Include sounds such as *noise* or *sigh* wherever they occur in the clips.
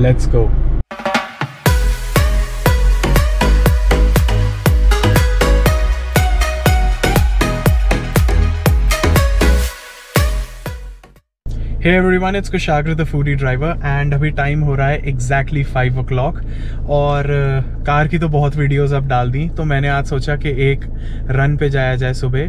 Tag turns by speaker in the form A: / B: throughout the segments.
A: Let's go hey everyone it's Kushagra the foodie driver and अभी time हो रहा है एग्जैक्टली फाइव ओ क्लॉक और कार uh, की तो बहुत वीडियोस अब डाल दी तो मैंने आज सोचा कि एक रन पे जाया जाए सुबह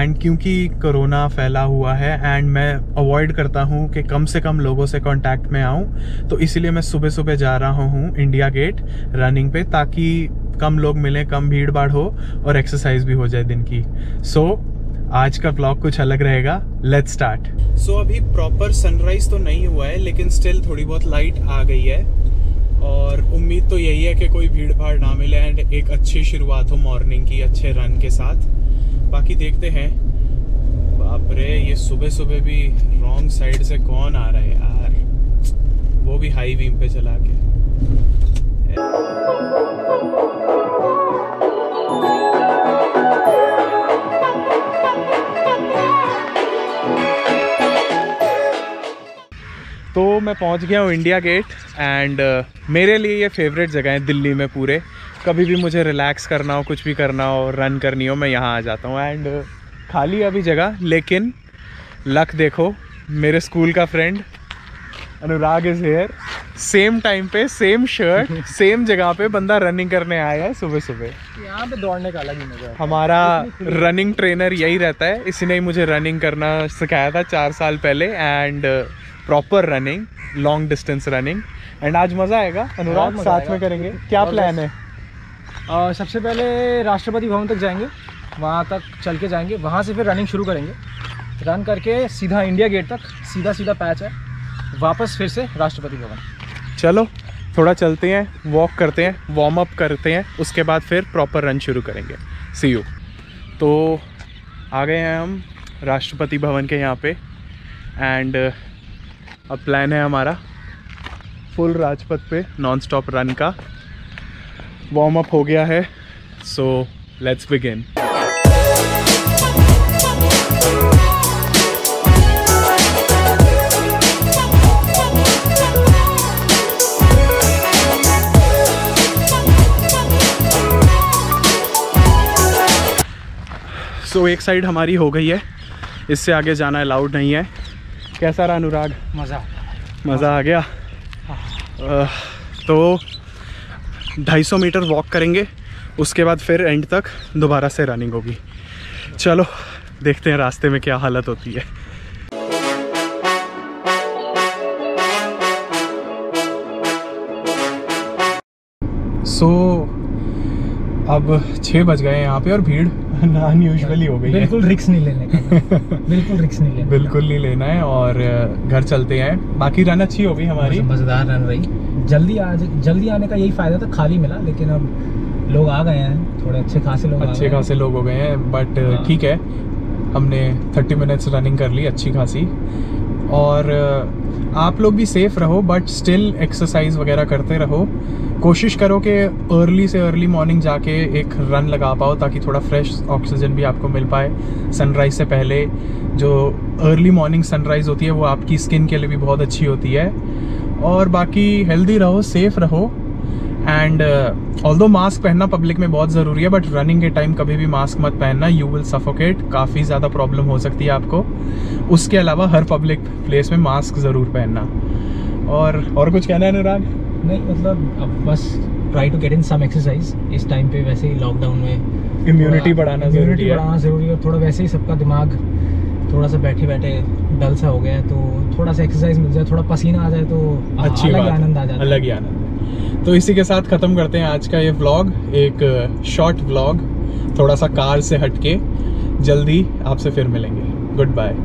A: एंड क्योंकि कोरोना फैला हुआ है एंड मैं अवॉइड करता हूँ कि कम से कम लोगों से कांटेक्ट में आऊँ तो इसीलिए मैं सुबह सुबह जा रहा हूँ इंडिया गेट रनिंग पे ताकि कम लोग मिलें कम भीड़ भाड़ हो और एक्सरसाइज भी हो जाए दिन की। सो so, आज का ब्लॉग कुछ अलग रहेगा. लेट्स स्टार्ट सो अभी प्रॉपर सनराइज तो नहीं हुआ है, लेकिन स्टिल थोड़ी बहुत लाइट आ गई है. और उम्मीद तो यही है कि कोई भीड़ भाड़ ना मिले एंड एक अच्छी शुरुआत हो मॉर्निंग की, अच्छे रन के साथ. बाकी देखते हैं. बाप रे, ये सुबह सुबह भी रॉन्ग साइड से कौन आ रहा है यार? वो भी हाई बीम पे चला के. तो मैं पहुँच गया हूँ इंडिया गेट एंड uh, मेरे लिए ये फेवरेट जगह है दिल्ली में पूरे। कभी भी मुझे रिलैक्स करना हो कुछ भी करना हो रन करनी हो मैं यहाँ आ जाता हूँ। एंड uh, खाली अभी जगह लेकिन लक देखो मेरे स्कूल का friend Anurag is here same time पे सेम शर्ट सेम जगह पे बंदा रनिंग करने आया है सुबह सुबह।
B: यहाँ पे दौड़ने का अलग ही मज़ा
A: हमारा *laughs* रनिंग ट्रेनर यही रहता है इसी ने मुझे रनिंग करना सिखाया था चार साल पहले। And proper running long distance running and आज मज़ा आएगा अनुराग साथ में करेंगे। क्या प्लान है?
B: आ, सबसे पहले राष्ट्रपति भवन तक जाएँगे। वहाँ तक चल के जाएँगे। वहाँ से फिर रनिंग शुरू करेंगे। रन करके सीधा इंडिया गेट तक सीधा सीधा पैच है। वापस फिर से राष्ट्रपति भवन।
A: चलो थोड़ा चलते हैं वॉक करते हैं वार्म अप करते हैं उसके बाद फिर प्रॉपर रन शुरू करेंगे। सी यू तो आ गए हैं हम राष्ट्रपति भवन के यहाँ पे। एंड अब प्लान है हमारा फुल राजपथ पे नॉन स्टॉप रन का। वार्म अप हो गया है so let's begin so so, एक साइड हमारी हो गई है इससे आगे जाना अलाउड नहीं है। कैसा रहा अनुराग?
B: मज़ा।
A: मज़ा आ गया? आ, तो 250 मीटर वॉक करेंगे उसके बाद फिर एंड तक दोबारा से रनिंग होगी। चलो देखते हैं रास्ते में क्या हालत होती है। सो so, अब छः बज गए यहाँ पे और भीड़ *laughs* अनयूजली हो गई है।
B: बिल्कुल रिक्स नहीं लेने का। *laughs* बिल्कुल रिक्स नहीं लेना
A: बिल्कुल नहीं लेना है और घर चलते हैं। बाकी रन अच्छी हो गई हमारी।
B: मज़ेदार रन रही। जल्दी आ जल्दी आने का यही फ़ायदा था खाली मिला लेकिन अब लोग आ गए हैं। थोड़े अच्छे खासे लोग
A: अच्छे खासे लोग हो गए हैं बट हाँ। ठीक है। हमने थर्टी मिनट्स रनिंग कर ली अच्छी खासी। और आप लोग भी सेफ़ रहो बट स्टिल एक्सरसाइज वगैरह करते रहो। कोशिश करो कि अर्ली से अर्ली मॉर्निंग जाके एक रन लगा पाओ, ताकि थोड़ा फ्रेश ऑक्सीजन भी आपको मिल पाए सनराइज़ से पहले। जो अर्ली मॉर्निंग सनराइज़ होती है, वो आपकी स्किन के लिए भी बहुत अच्छी होती है। और बाकी हेल्दी रहो सेफ़ रहो। एंड ऑल दो मास्क पहनना पब्लिक में बहुत ज़रूरी है बट रनिंग के टाइम कभी भी मास्क मत पहनना यू विल सफोकेट काफ़ी ज़्यादा प्रॉब्लम हो सकती है आपको। उसके अलावा हर पब्लिक प्लेस में मास्क ज़रूर पहनना। और और कुछ कहना है अनुराग?
B: नहीं मतलब अब बस try to get in some exercise इस टाइम पे वैसे ही लॉकडाउन में
A: इम्यूनिटी बढ़ाना
B: इम्यूनिटी बढ़ाना ज़रूरी है। थोड़ा वैसे ही सबका दिमाग थोड़ा सा बैठे बैठे डल सा हो गया है तो थोड़ा सा एक्सरसाइज मिल जाए थोड़ा पसीना आ जाए तो
A: अच्छी
B: अलग आनंद आ जाए
A: अलग ही आनंद तो इसी के साथ ख़त्म करते हैं आज का ये व्लॉग एक शॉर्ट व्लॉग थोड़ा सा कार से हटके। जल्दी आपसे फिर मिलेंगे। Good bye